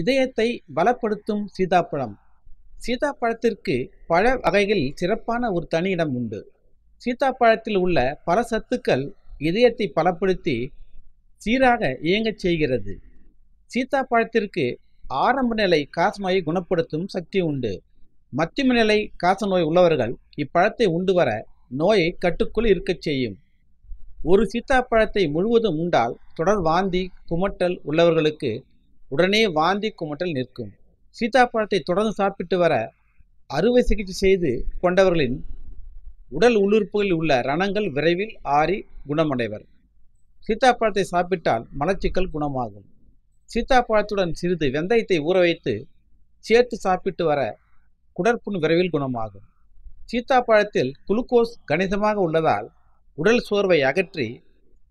இதயத்தை பலப்படுத்தும் சீதாப்பழம். சீதாப்பழத்திற்கு பழ வகைகளில் சிறப்பான ஒரு தனி இடம் உண்டு. சீதாப்பழத்தில் உள்ள பல சத்துக்கள் இதயத்தை பலப்படுத்தி சீராக இயங்கச் செய்கிறது. சீதாப்பழத்திற்கு ஆரம்ப நிலை காசநோயை குணப்படுத்தும் சக்தி உண்டு. மத்தியம நிலை காசநோய் உள்ளவர்கள் இப்பழத்தை உண்டு வர நோயை கட்டுக்குள் இருக்கச் செய்யும். ஒரு சீத்தாப்பழத்தை முழுவதும் உண்டால் தொடர் வாந்தி குமட்டல் உள்ளவர்களுக்கு உடனே வாந்தி குமட்டல் நிற்கும். சீத்தாப்பழத்தை தொடர்ந்து சாப்பிட்டு வர அறுவை சிகிச்சை செய்து கொண்டவர்களின் உடல் உள்ளுறுப்புகளில் உள்ள ரணங்கள் விரைவில் ஆறி குணமடைவர். சீத்தாப்பழத்தை சாப்பிட்டால் மலச்சிக்கல் குணமாகும். சீத்தாப்பழத்துடன் சிறிது வெந்தயத்தை ஊற வைத்து சேர்த்து சாப்பிட்டு வர குடற்புண் விரைவில் குணமாகும். சீத்தாப்பழத்தில் குளுக்கோஸ் கணிசமாக உள்ளதால் உடல் சோர்வை அகற்றி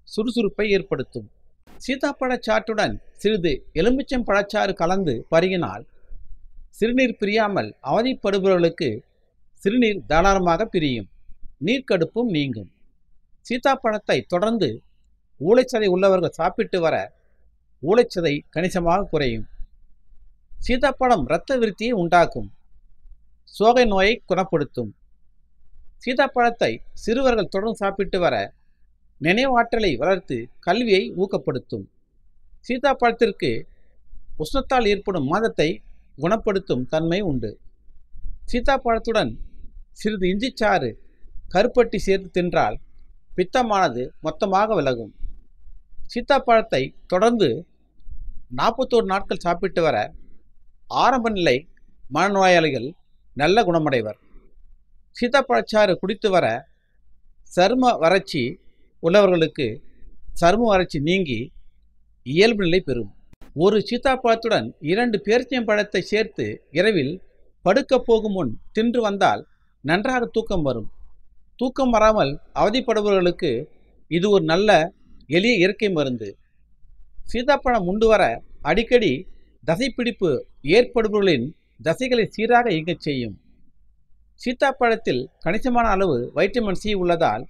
சுறுசுறுப்பை ஏற்படுத்தும். சீதாப்பழச்சாற்றுடன் சிறிது எலுமிச்சம் பழச்சாறு கலந்து பருகினால் சிறுநீர் பிரியாமல் அவதிப்படுபவர்களுக்கு சிறுநீர் தாராளமாக பிரியும். நீர்க்கடுப்பும் நீங்கும். சீத்தாப்பழத்தை தொடர்ந்து ஊளைச்சதை உள்ளவர்கள் சாப்பிட்டு வர ஊளைச்சதை கணிசமாக குறையும். சீத்தாப்பழம் இரத்த விருத்தியை உண்டாக்கும். சோகை நோயை குணப்படுத்தும். சீதாப்பழத்தை சிறுவர்கள் தொடர்ந்து சாப்பிட்டு வர நினைவாற்றலை வளர்த்து கல்வியை ஊக்கப்படுத்தும். சீதாப்பழத்திற்கு உஷ்ணத்தால் ஏற்படும் மாதத்தை குணப்படுத்தும் தன்மை உண்டு. சீதாப்பழத்துடன் சிறிது இஞ்சிச்சாறு கருப்பட்டி சேர்த்து தின்றால் பித்தமானது மொத்தமாக விலகும். சீத்தாப்பழத்தை தொடர்ந்து நாற்பத்தோரு நாட்கள் சாப்பிட்டு வர ஆரம்ப நிலை மனநோயாளிகள் நல்ல குணமடைவர். சீத்தாப்பழச்சாறு குடித்து வர சரும வறட்சி உள்ளவர்களுக்கு சரும வறட்சி நீங்கி இயல்பு நிலை பெறும். ஒரு சீத்தாப்பழத்துடன் இரண்டு பேரிச்சம் பழத்தை சேர்த்து இரவில் படுக்கப் போகும் முன் தின்று வந்தால் நன்றாக தூக்கம் வரும். தூக்கம் வராமல் அவதிப்படுபவர்களுக்கு இது ஒரு நல்ல எளிய இயற்கை மருந்து. சீதாப்பழம் உண்டு வர அடிக்கடி தசைப்பிடிப்பு ஏற்படுபவர்களின் தசைகளை சீராக இயங்கச் செய்யும். சீத்தாப்பழத்தில் கணிசமான அளவு வைட்டமின் சி உள்ளதால்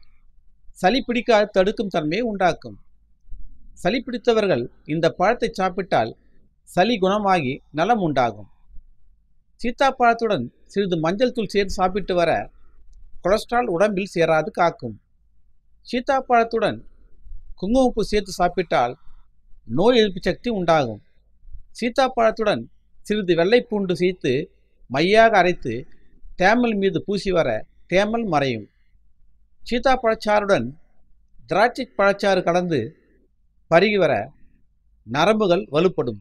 சளி பிடிக்க தடுக்கும் தன்மையை உண்டாக்கும். சளி பிடித்தவர்கள் இந்த பழத்தை சாப்பிட்டால் சளி குணமாகி நலம் உண்டாகும். சீத்தாப்பழத்துடன் சிறிது மஞ்சள் தூள் சேர்த்து சாப்பிட்டு வர கொலஸ்ட்ரால் உடம்பில் சேராது காக்கும். சீத்தாப்பழத்துடன் குங்குமப்பு சேர்த்து சாப்பிட்டால் நோய் எதிர்ப்பு சக்தி உண்டாகும். சீத்தாப்பழத்துடன் சிறிது வெள்ளைப்பூண்டு சேர்த்து மையாக அரைத்து தேமல் மீது பூசி வர தேமல் மறையும். சீத்தாப்பழச்சாறுடன் திராட்சை பழச்சாறு கலந்து பருகி வர நரம்புகள் வலுப்படும்.